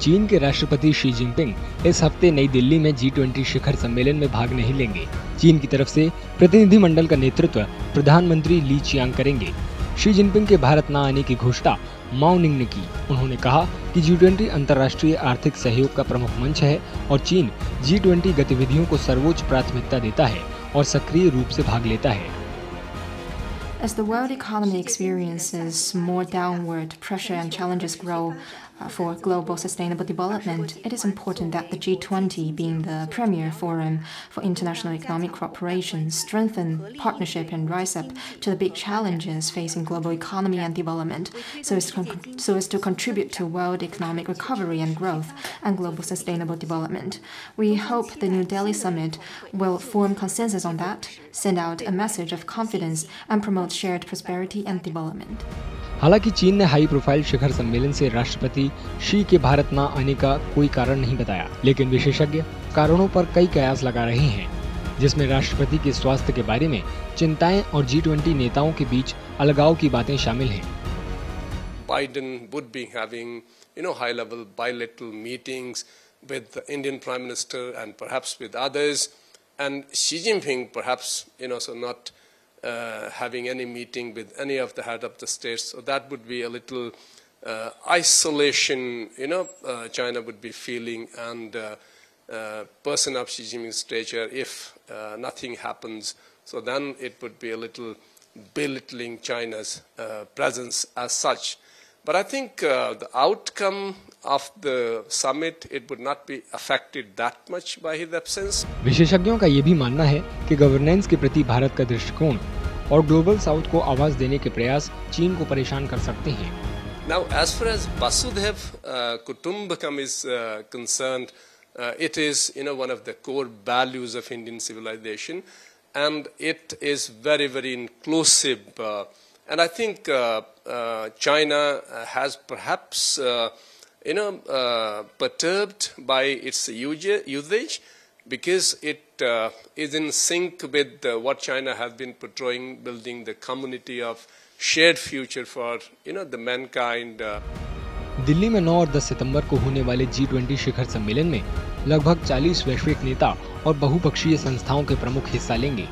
चीन के राष्ट्रपति शी जिनपिंग इस हफ़्ते नई दिल्ली में जी ट्वेंटी शिखर सम्मेलन में भाग नहीं लेंगे। चीन की तरफ़ से प्रतिनिधिमंडल का नेतृत्व प्रधानमंत्री ली चियांग करेंगे। शी जिनपिंग के भारत न आने की घोषणा माओनिंग ने की। उन्होंने कहा कि जी ट्वेंटी अंतर्राष्ट्रीय आर्थिक सहयोग का प्रमुख मंच है और चीन जी ट्वेंटी गतिविधियों को सर्वोच्च प्राथमिकता देता है और सक्रिय रूप से भाग लेता है। As the world economy experiences more downward pressure and challenges grow, for global sustainable development, it is important that the G20, being the premier forum for international economic cooperation, strengthen partnership and rise up to the big challenges facing global economy and development, so as, to, so as to contribute to world economic recovery and growth and global sustainable development. We hope the New Delhi summit will form consensus on that, send out a message of confidence, and promote shared prosperity and development. हालाँकि चीन ने high profile शिखर सम्मेलन से राष्ट्रपति she के भारत न आने का कोई कारण नहीं बताया लेकिन विशेषज्ञ कारणों पर कई कयास लगा रहे हैं जिसमें राष्ट्रपति के स्वास्थ्य के बारे में चिंताएँ और जी नेताओं के बीच अलगाव की बातें शामिल हैं Biden would be having, you know, high-level bilateral meetings with the Indian Prime Minister and perhaps with others, and Xi Jinping perhaps, you know, so not uh, having any meeting with any of the head of the states. So that would be a little uh, isolation, you know, uh, China would be feeling and uh, uh, person of Xi Jinping's stature if uh, nothing happens. So then it would be a little belittling China's presence as such. But I think the outcome of the summit, it would not be affected that much by his absence. विशेषज्ञों का ये भी मानना है कि governance के प्रति भारत का दृष्टिकोण और ग्लोबल साउथ को आवाज़ देने के प्रयास चीन को परेशान कर सकते हैं Now, as far as Vasudhaiv uh, Kutumbakam is uh, concerned, uh, it is you know one of the core values of Indian civilization, and it is very very inclusive. Uh, and I think uh, uh, China has perhaps uh, you know uh, perturbed by its usage because it uh, is in sync with uh, what China has been portraying, building the community of shared future for you know the mankind. Uh. Delhi में 9 और 10 सितंबर को होने वाले G twenty शिखर सम्मेलन में लगभग 40 वैश्विक नेता और बहुपक्षीय संस्थाओं के प्रमुख हिस्सा लेंगे